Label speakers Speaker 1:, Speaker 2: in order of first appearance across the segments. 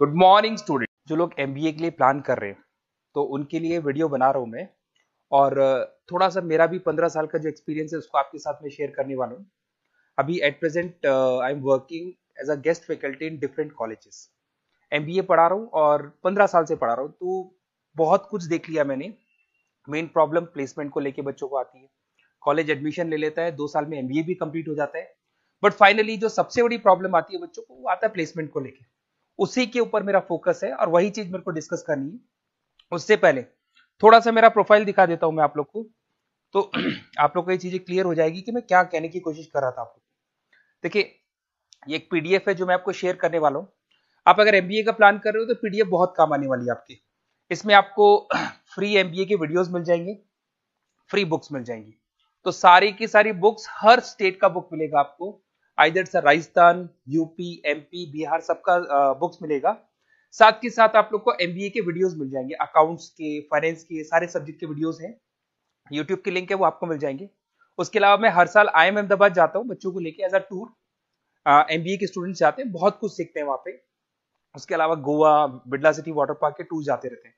Speaker 1: Good morning student जो लोग MBA के लिए प्लान कर रहे हैं तो उनके लिए वीडियो बना रहा हूँ मैं। और थोड़ा सा मेरा भी पंद्रह साल का जो एक्सपीरियंस है, उसको आपके साथ में शेयर करने वाला हूँ। अभी at present I am working as a guest faculty in different colleges MBA पढ़ा रहा हूँ और पंद्रह साल से पढ़ा रहा हूँ तो बहुत कुछ देख लिया मैंने। मेन प्रॉब्लम प्लेसमेंट को लेके बच्चों को आती है। कॉलेज एडमिशन ले लेता है, दो साल में एमबीए भी कंप्लीट हो जाता है। बट फाइनली जो सबसे बड़ी प्रॉब्लम आती है बच्चों को, वो आता है प्लेसमेंट को लेके। उसी के ऊपर मेरा फोकस है और वही चीज़ मेरे को डिस्कस करनी है। उससे पहले, थोड़ा सा मेरा प्रोफ़ाइल दिखा देता हूँ मैं आप लोग को। तो आप लोग को ये चीज़ें क्लियर हो जाएगी कि मैं क्या कहने की कोशिश कर रहा था आप लोग। देखिए, ये एक पीडीएफ है जो मैं आपको शेयर करने वाला हूँ। आप अगर एमबीए का प्लान कर रहे हो तो पीडीएफ बहुत काम आने वाली है आपके। इसमें आपको फ्री एमबीए के वीडियोस मिल जाएँगे फ्री बुक्स मिल जाएँगी। तो सारी की सारी बुक्स हर स्टेट का बुक मिलेगा आपको। Either sir Rajasthan, UP MP Bihar सबका बुक्स मिलेगा। साथ के साथ आप लोग को एमबीए के वीडियोस मिल जाएँगे। अकाउंट्स के फाइनेंस के, सारे सब्जेक्ट के वीडियोस हैं। यूट्यूब के लिंक है, वो आपको मिल जाएँगे। उसके अलावा मैं हर साल आई एम अहमदाबाद जाता हूँ, बच्चों को लेके एज अ टूर एमबीए के स्टूडेंट्स जाते हैं, बहुत कुछ सीखते हैं वहाँ पे। उसके अलावा Goa Birla city water park के टूर जाते रहते हैं।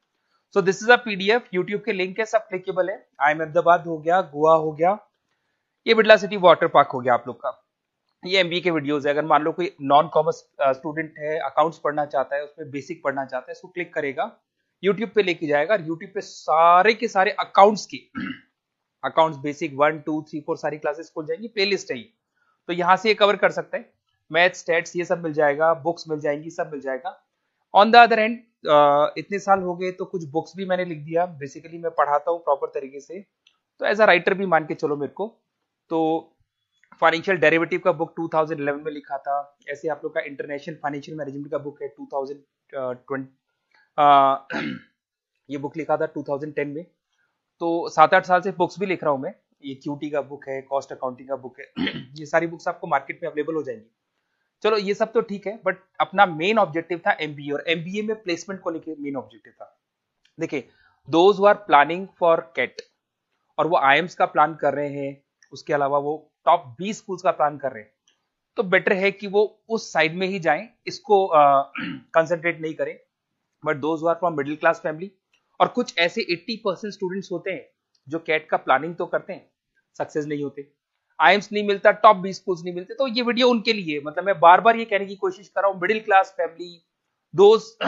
Speaker 1: So this is a PDF YouTube के लिंक है, सब क्लिकेबल है। आई एम अहमदाबाद हो गया, गोवा हो गया। ये बिडला सिटी वाटर पार्क हो गया आप लोग का। ये एमबीए के वीडियोस है। अगर मान लो कोई नॉन कॉमर्स स्टूडेंट है अकाउंट्स पढ़ना चाहता है, उसमें बेसिक पढ़ना चाहता है, उसको क्लिक करेगा यूट्यूब पे लेके जाएगा और यूट्यूब पे सारे के सारे अकाउंट्स की accounts basic one two three four सारी क्लासेस खुल जाएँगी प्लेलिस्ट है ये। तो यहाँ से ये कवर कर सकते हैं। मैथ स्टेट्स ये सब मिल जाएगा बुक्स मिल जाएँगी, सब मिल जाएगा। ऑन द अदर एंड इतने साल हो गए तो कुछ बुक्स भी मैंने लिख दिया। बेसिकली मैं पढ़ाता हूँ प्रॉपर तरीके से। तो एज अ राइटर भी मान के चलो मेरे को। तो फाइनेंशियल डेरिवेटिव का बुक 2011 में लिखा था। ऐसे आप लोग का इंटरनेशनल फाइनेंशियल मैनेजमेंट का बुक है 2020 uh, ये बुक लिखा था 2010 में। तो सात आठ साल से बुक्स भी लिख रहा हूँ मैं। ये क्यूटी का बुक है कॉस्ट अकाउंटिंग का बुक है। ये सारी बुक्स आपको मार्केट में अवेलेबल हो जाएँगी। चलो ये सब तो ठीक है बट अपना मेन ऑब्जेक्टिव था एमबीए और एमबीए में प्लेसमेंट को लेकर मेन ऑब्जेक्टिव था। देखिए those are planning for CAT और वो आई का प्लान कर रहे हैं उसके अलावा वो टॉप बीस स्कूल्स का प्लान कर रहे हैं। तो बेटर है कि वो उस साइड में ही जाएँ, इसको कंसंट्रेट नहीं करें। But those are from middle class family और कुछ ऐसे 80 परसेंट स्टूडेंट्स होते हैं, जो कैट का प्लानिंग तो करते हैं सक्सेस नहीं होते। आईएम्स नहीं मिलता टॉप बीस स्कूल्स नहीं मिलते तो ये वीडियो उनके लिए मतलब मैं बार बार ये कहने की कोशिश कर रहा हूँ मिडिल क्लास फैमिली दोस्त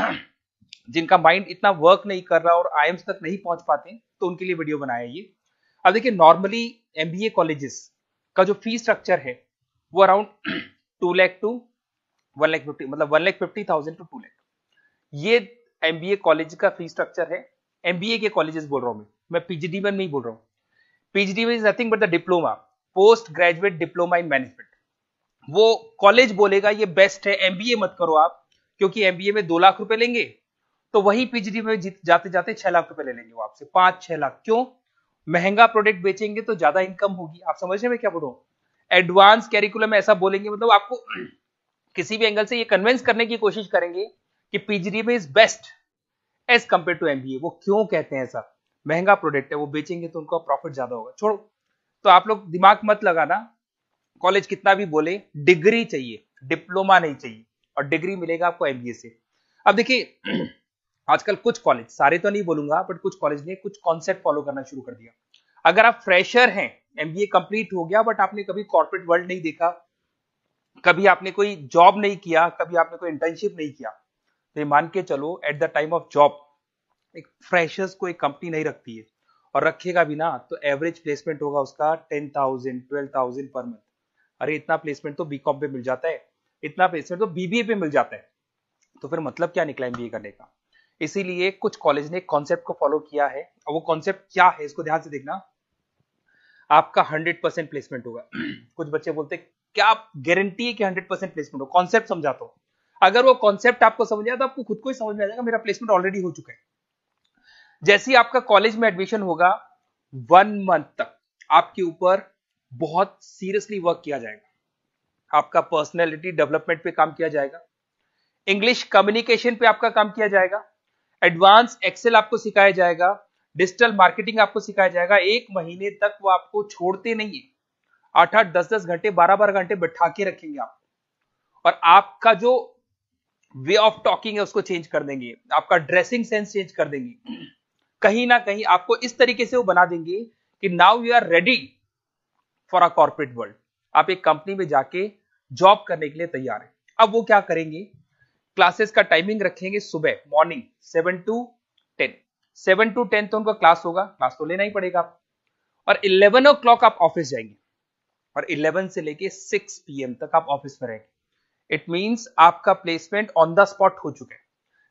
Speaker 1: जिनका माइंड इतना वर्क नहीं कर रहा और आईएम्स तक नहीं पहुँच पाते तो उनके लिए वीडियो बनाया ये। अब देखिए नॉर्मली एमबीए कॉलेजेस का जो फ़ी स्ट्रक्चर है, वो around two lakh to one lakh fifty मतलब one lakh fifty thousand to two lakh ये एमबीए कॉलेज का फ़ी स्ट्रक्चर है। एमबीए के कॉलेजेस बोल रहा हूँ मैं। मैं पीजीडी में नहीं बोल रहा हूँ। PGDM is nothing but the diploma post graduate diploma in management वो कॉलेज बोलेगा, ये बेस्ट है एमबीए मत करो आप, क्योंकि एमबीए में दो लाख रुपए लेंगे। तो वही पीजीडी में जाते जाते छह लाख रुपए ले लेंगे वो आपसे। पाँच, छह लाख। क्यों? महँगा प्रोडक्ट बेचेंगे तो ज़्यादा इनकम होगी। आप समझ रहे मैं क्या बोल एडवांस कैरिकुलम ऐसा बोलेंगे मतलब आपको किसी भी एंगल से ये कन्विंस करने की कोशिश करेंगे कि PGDM is best as compare to MBA वो क्यों कहते हैं ऐसा? महँगा प्रोडक्ट है, वो बेचेंगे तो उनका प्रॉफिट ज़्यादा होगा। छोड़ो। तो आप लोग दिमाग मत लगाना। कॉलेज कितना भी बोले, डिग्री चाहिए, डिप्लोमा नहीं चाहिए, और डिग्री मिलेगा आपको एमबीए से। अब देखिए आजकल कुछ कॉलेज सारे तो नहीं बोलूँगा बट कुछ कॉलेज ने कुछ कॉन्सेप्ट फॉलो करना शुरू कर दिया। अगर आप फ्रेशर हैं एमबीए कंप्लीट हो गया बट आपने कभी कॉर्पोरेट वर्ल्ड नहीं देखा, कभी आपने कोई जॉब नहीं किया, कभी आपने कोई इंटर्नशिप नहीं किया तो ये मान के चलो at the time of job एक फ्रेशर्स को एक कंपनी नहीं रखती है, और रखेगा भी ना तो एवरेज प्लेसमेंट होगा उसका ten thousand twelve thousand per month अरे, इतना प्लेसमेंट तो बीकॉम पे मिल जाता है, इतना प्लेसमेंट तो बीबीए पे मिल जाता है। तो फिर मतलब क्या निकला एमबीए करने का? इसीलिए कुछ कॉलेज ने कॉन्सेप्ट को फॉलो किया है। और वो कॉन्सेप्ट क्या है, इसको ध्यान से देखना। आपका हंड्रेड परसेंट प्लेसमेंट होगा। कुछ बच्चे बोलते क्या आप गारंटी है कि हंड्रेड परसेंट प्लेसमेंट हो कॉन्सेप्ट समझाता हूँ। अगर वो कॉन्सेप्ट आपको समझ आया तो आपको खुद को ही समझ में आ जाएगा, मेरा प्लेसमेंट ऑलरेडी हो चुका है। जैसे ही आपका कॉलेज में एडमिशन होगा वन मंथ तक आपके ऊपर बहुत सीरियसली वर्क किया जाएगा। आपका पर्सनैलिटी डेवलपमेंट पे काम किया जाएगा। इंग्लिश कम्युनिकेशन पे आपका काम किया जाएगा। एडवांस एक्सेल आपको सिखाया जाएगा, डिजिटल मार्केटिंग आपको सिखाया जाएगा, एक महीने तक वो आपको छोड़ते नहीं है। आठ आठ, दस दस घंटे, बारह बारह घंटे बैठा के रखेंगे आपको और आपका जो वे ऑफ़ टॉकिंग है, उसको चेंज कर देंगे। आपका ड्रेसिंग सेंस चेंज कर देंगे। कहीं ना कहीं आपको इस तरीके से वो बना देंगे कि now you are ready for a corporate world आप एक कंपनी में जाके जॉब करने के लिए तैयार है। अब वो क्या करेंगे? क्लासेस का टाइमिंग रखेंगे सुबह morning seven to ten seven to ten तो उनका क्लास होगा क्लास तो लेना ही पड़ेगा आप और इलेवन ओ क्लॉक आप ऑफ़िस जाएँगे। और इलेवन से लेके सिक्स पीएम तक आप ऑफ़िस में रहेंगे। इट मींस आपका प्लेसमेंट ऑन द स्पॉट हो चुका है।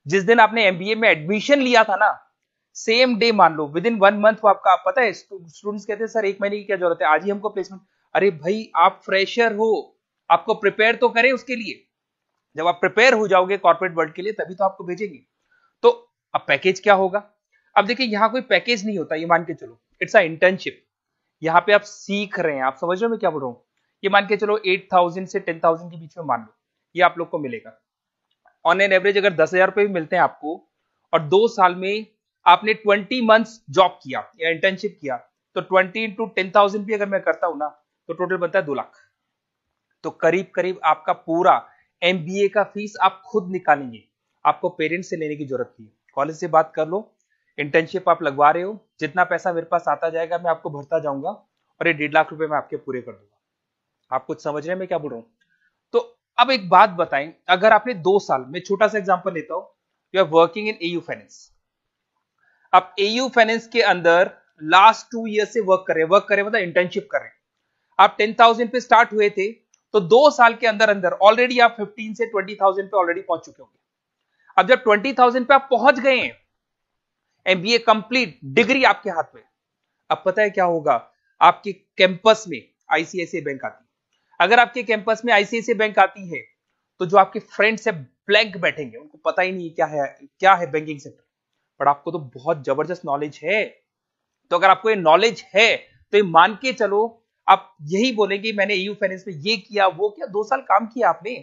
Speaker 1: जिस दिन आपने एमबीए में एडमिशन लिया था ना सेम डे मान लो विद इन वन मंथ आपका पता है स्टूडेंट्स कहते हैं, सर, एक महीने की क्या ज़रूरत है? आज ही हमको प्लेसमेंट अरे भाई, आप फ्रेशर हो। आपको प्रिपेयर तो करें उसके लिए। जब आप प्रिपेयर हो जाओगे कॉर्पोरेट वर्ल्ड के लिए, तभी तो आपको भेजेंगे। तो अब पैकेज क्या होगा? अब देखिए, यहाँ कोई पैकेज नहीं होता, ये मान के चलो। इट्स अ इंटर्नशिप यहाँ पे आप सीख रहे हैं। आप समझ रहे हो मैं क्या बोल रहा हूँ? ये मान के चलो एट थाउज़ेंड से टेन थाउज़ेंड के बीच में मान लो। ये आप लोग को मिलेगा। ऑन एन एवरेज अगर दस हज़ार भी मिलते हैं आपको, और दो साल में आपने ट्वेंटी मंथ्स जॉब किया, या इंटर्नशिप किया तो ट्वेंटी इंटू भी अगर मैं करता हूँ ना तो टोटल बनता है दो लाख। तो करीब करीब आपका पूरा एमबीए का फ़ीस आप खुद निकालेंगे। आपको पेरेंट्स से लेने की ज़रूरत नहीं कॉलेज से बात कर लो इंटर्नशिप आप लगवा रहे हो, जितना पैसा मेरे पास आता जाएगा, मैं आपको भरता जाऊँगा और ये डेढ़ लाख रुपए मैं आपके पूरे कर दूँगा। आप कुछ समझ रहे हैं मैं क्या बोल रहा हूँ? तो अब एक बात बताएँ, अगर आपने दो साल, में छोटा सा एग्ज़ाम्पल लेता हूँ you are working in AU finance आप एयू फाइनेंस के अंदर लास्ट टू ईयर से वर्क करें वर्क करें मतलब इंटर्नशिप करें आप टेन थाउज़ेंड पे स्टार्ट हुए थे तो दो साल के अंदर अंदर ऑलरेडी आप फिफ्टीन से ट्वेंटी थाउज़ेंड पे ऑलरेडी पहुँच चुके होंगे। अब जब ट्वेंटी थाउज़ेंड पे आप पहुँच गए हैं एमबीए कंप्लीट डिग्री आपके हाथ में, अब पता है क्या होगा? आपके कैंपस में आईसीआईसी बैंक आती है। अगर आपके कैंपस में आईसीआईसी बैंक आती है तो जो आपके फ्रेंड्स है ब्लैंक बैठेंगे। उनको पता ही नहीं क्या है क्या है बैंकिंग सेक्टर पर आपको तो बहुत ज़बरदस्त नॉलेज है। तो अगर आपको ये नॉलेज है तो ये मान के चलो आप यही बोलेंगे, मैंने यू फाइनेंस में ये किया, वो किया, दो साल काम किया आपने,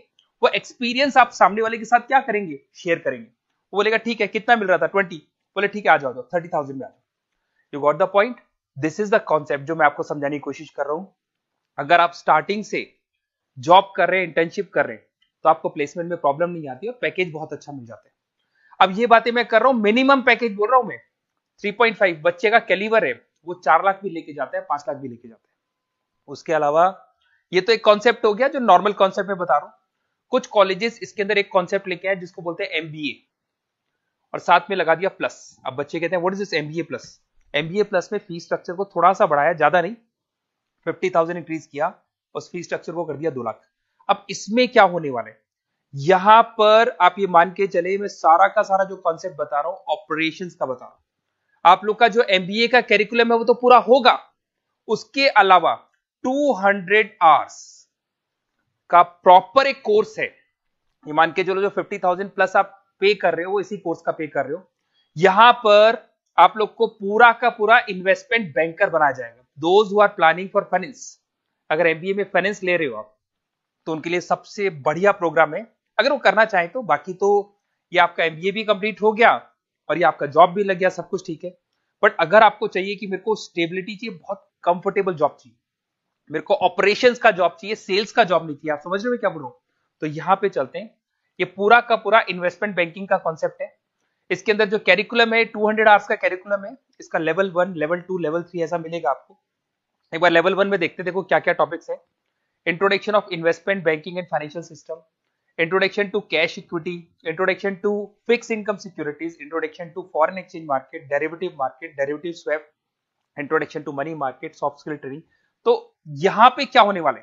Speaker 1: वो एक्सपीरियंस आप सामने वाले के साथ क्या करेंगे? शेयर करेंगे। वो बोलेगा, ठीक है, कितना मिल रहा था? ट्वेंटी बोले, ठीक है, आ जाओ थर्टी थाउज़ेंड में आ जाओ. You got the point this is the concept जो मैं आपको समझाने की कोशिश कर रहा हूँ। अगर आप स्टार्टिंग से जॉब कर रहे हैं इंटर्नशिप कर रहे हैं तो आपको प्लेसमेंट में प्रॉब्लम नहीं आती और पैकेज बहुत अच्छा मिल जाता है। अब ये बातें मैं कर रहा हूँ मिनिमम पैकेज बोल रहा हूँ मैं। 3.5 बच्चे का कैलिवर है, वो चार लाख भी लेके जाता है, पाँच लाख भी लेके जाता है। उसके अलावा, ये तो एक कॉन्सेप्ट हो गया जो नॉर्मल कॉन्सेप्ट में बता रहा हूँ। कुछ कॉलेजेस इसके अंदर एक कॉन्सेप्ट लेके आए जिसको बोलते हैं एमबीए और साथ में लगा दिया प्लस अब बच्चे कहते हैं what is this MBA plus MBA plus में फ़ीस स्ट्रक्चर को थोड़ा सा बढ़ाया, ज़्यादा नहीं। फिफ्टी थाउज़ेंड इंक्रीज किया उस फ़ीस स्ट्रक्चर को कर दिया दो लाख। अब इसमें क्या होने वाला है? यहाँ पर आप ये मान के चले, मैं सारा का सारा जो कॉन्सेप्ट बता रहा हूँ ऑपरेशंस का बता रहा हूँ। आप लोग का जो एमबीए का कैरिकुलम है, वो तो पूरा होगा। उसके अलावा 200 आवर्स का प्रॉपर एक कोर्स है। ये मान के चलो जो 50,000 प्लस आप पे कर रहे हो वो इसी कोर्स का पे कर रहे हो। यहाँ पर आप लोग को पूरा का पूरा इन्वेस्टमेंट बैंकर बनाया जाएगा। Those who are planning for finance अगर एमबीए में फाइनेंस ले रहे हो आप तो उनके लिए सबसे बढ़िया प्रोग्राम है। अगर वो करना चाहें तो बाकी तो ये आपका एमबीए भी कंप्लीट हो गया और ये आपका जॉब भी लग गया सब कुछ ठीक है। बट अगर आपको चाहिए कि मेरे को स्टेबिलिटी चाहिए बहुत कंफर्टेबल जॉब चाहिए। मेरे को ऑपरेशन का जॉब चाहिए सेल्स का जॉब नहीं चाहिए। आप समझ रहे हो क्या बोल तो यहाँ पे चलते हैं। ये पूरा का पूरा इन्वेस्टमेंट बैंकिंग का कॉन्सेप्ट है। इसके अंदर जो कैरिकुलम है 200 आवर्स का कैरिकुलम है, इसका level one level two level three ऐसा मिलेगा आपको। एक बार लेवल वन में देखते देखो क्या क्या टॉपिक्स है। Introduction of investment banking and financial system introduction to cash equity introduction to fix income securities introduction to foreign exchange market derivative market derivative swap introduction to money market soft skill training तो यहाँ पे क्या होने वाले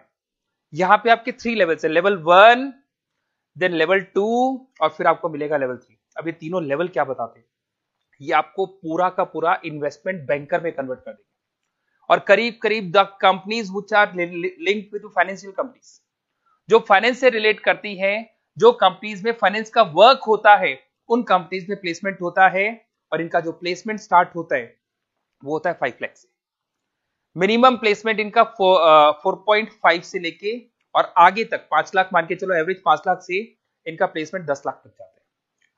Speaker 1: यहाँ पे आपके three level है। Level one then level two और फिर आपको मिलेगा लेवल थ्री अब ये तीनों लेवल क्या बताते हैं? ये आपको पूरा का पूरा इन्वेस्टमेंट बैंकर में कन्वर्ट कर देंगे। और करीब करीब the companies which are link with financial companies जो फाइनेंस से रिलेट करती हैं, जो कंपनीज़ में फाइनेंस का वर्क होता है, उन कंपनीज़ में प्लेसमेंट होता है, और इनका जो प्लेसमेंट स्टार्ट होता है, वो होता है फाइव लैक्स से मिनिमम प्लेसमेंट इनका फोर पॉइंट फाइव से लेके और आगे तक पाँच लाख मान के चलो एवरेज पाँच लाख से इनका प्लेसमेंट दस लाख तक जाता है।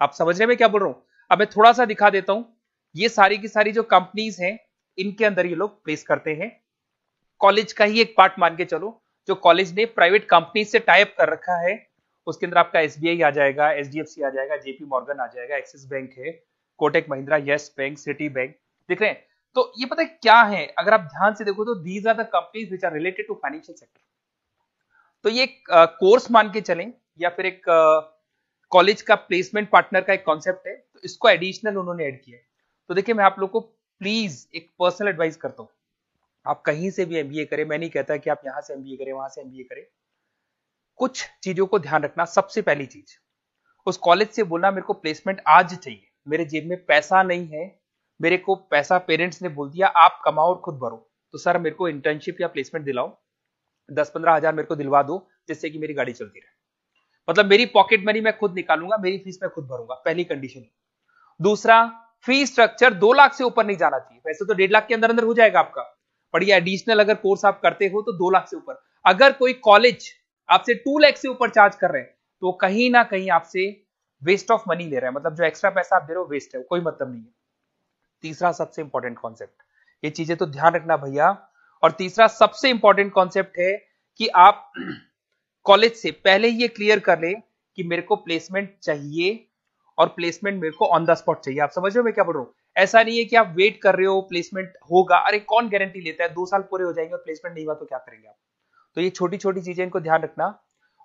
Speaker 1: आप समझ रहे में क्या बोल रहा हूँ? अब मैं थोड़ा सा दिखा देता हूँ। ये सारी की सारी जो कंपनीज़ हैं, इनके अंदर ये लोग प्लेस करते हैं। कॉलेज का ही एक पार्ट मान के चलो, जो कॉलेज ने प्राइवेट कंपनी से टाइप कर रखा है, उसके अंदर आपका SBI आ जाएगा एच आ जाएगा जेपी मॉर्गन आ जाएगा एक्सिस बैंक है Kotak Mahindra Yes bank Citi bank देख रहे हैं? तो ये पता है क्या है? अगर आप ध्यान से देखो तो these are the companies which are related to financial sector तो ये कोर्स मान के चलें, या फिर एक कॉलेज का प्लेसमेंट पार्टनर का एक कॉन्सेप्ट है तो इसको एडिशनल उन्होंने ऐड किया है। तो देखिए मैं आप लोग को प्लीज़ एक पर्सनल एडवाइस करता हूँ। आप कहीं से भी एमबीए करें, मैं नहीं कहता कि आप यहाँ से एमबीए करें, वहाँ से एमबीए करें। कुछ चीज़ों को ध्यान रखना सबसे पहली चीज़। उस कॉलेज से बोलना मेरे को प्लेसमेंट आज चाहिए। मेरे जेब में पैसा नहीं है मेरे को पैसा पेरेंट्स ने बोल दिया, आप कमाओ और खुद भरो। तो सर, मेरे को इंटर्नशिप या प्लेसमेंट दिलाओ। दस पंद्रह हज़ार मेरे को दिलवा दो, जिससे कि मेरी गाड़ी चलती रहे। मतलब मेरी पॉकेट मनी मैं खुद निकालूँगा, मेरी फ़ीस मैं खुद भरूँगा, पहली कंडीशन दूसरा फ़ी स्ट्रक्चर दो लाख से ऊपर नहीं जाना चाहिए। वैसे तो डेढ़ लाख के अंदर अंदर हो जाएगा आपका। पर ये एडिशनल अगर कोर्स आप करते हो तो दो लाख से ऊपर। अगर कोई कॉलेज आपसे टू लैख से ऊपर चार्ज कर रहे हैं तो कहीं ना कहीं आपसे वेस्ट ऑफ़ मनी ले रहा है। मतलब जो एक्स्ट्रा पैसा आप दे रहे हो वेस्ट है कोई मतलब नहीं है। तीसरा सबसे इंपॉर्टेंट कॉन्सेप्ट ये चीज़ें तो ध्यान रखना भैया। और तीसरा सबसे इंपॉर्टेंट कॉन्सेप्ट है कि आप कॉलेज से पहले ही ये क्लियर कर ले कि मेरे को प्लेसमेंट चाहिए और प्लेसमेंट मेरे को ऑन द स्पॉट चाहिए। आप समझ रहे हो मैं क्या बोल रहा हूँ? ऐसा नहीं है कि आप वेट कर रहे हो प्लेसमेंट होगा। अरे कौन गारंटी लेता है? दो साल पूरे हो जाएँगे और प्लेसमेंट नहीं हुआ तो क्या करेंगे आप? तो ये छोटी छोटी चीज़ें इनको ध्यान रखना।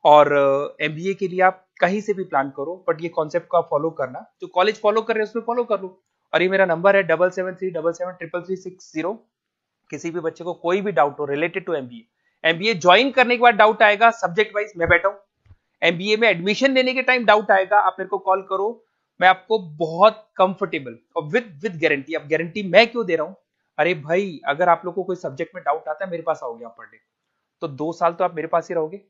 Speaker 1: और एमबीए के लिए आप कहीं से भी प्लान करो बट ये कॉन्सेप्ट को आप फॉलो करना। जो कॉलेज फॉलो कर रहे हैं, उसमें फॉलो कर लो। और ये मेरा नंबर है double seven three double seven triple three six zero किसी भी बच्चे को कोई भी डाउट हो related to MBA MBA join करने के बाद डाउट आएगा सब्जेक्ट वाइज मैं बैठा हूँ। एमबीए में एडमिशन लेने के टाइम डाउट आएगा, आप मेरे को कॉल करो। मैं आपको बहुत कंफर्टेबल और विद विद गारंटी अब गारंटी मैं क्यों दे रहा हूँ? अरे भाई, अगर आप लोग को कोई सब्जेक्ट में डाउट आता है, मेरे पास आओगे आप पर डे तो दो साल तो आप मेरे पास ही रहोगे।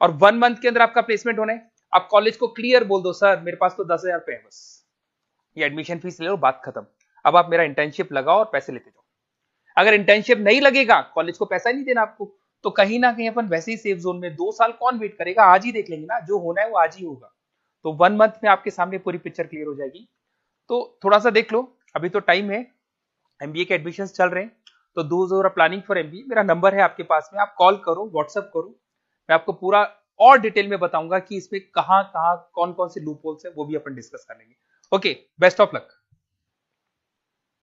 Speaker 1: और वन मंथ के अंदर आपका प्लेसमेंट होना है। आप कॉलेज को क्लियर बोल दो, सर, मेरे पास तो दस हज़ार रुपए है, बस। ये एडमिशन फ़ीस ले लो, बात खत्म। अब आप मेरा इंटर्नशिप लगाओ और पैसे लेते जाओ। अगर इंटर्नशिप नहीं लगेगा कॉलेज को पैसा नहीं देना आपको तो कहीं ना कहीं अपन वैसे ही सेफ़ जोन में दो साल कौन वेट करेगा? आज ही देख लेंगे ना, जो होना है वो आज ही होगा। तो वन मंथ में आपके सामने पूरी पिक्चर क्लियर हो जाएगी। तो थोड़ा सा देख लो, अभी तो टाइम है एमबीए के एडमिशन चल रहे हैं। तो दो ज़ोर प्लानिंग फॉर एमबीए मेरा नंबर है आपके पास में, आप कॉल करो व्हाट्सअप करो। मैं आपको पूरा और डिटेल में बताऊँगा कि इसमें कहाँ कहाँ कौन कौन से लूप होल्स है, वो भी अपन डिस्कस कर लेंगे। Okay best of luck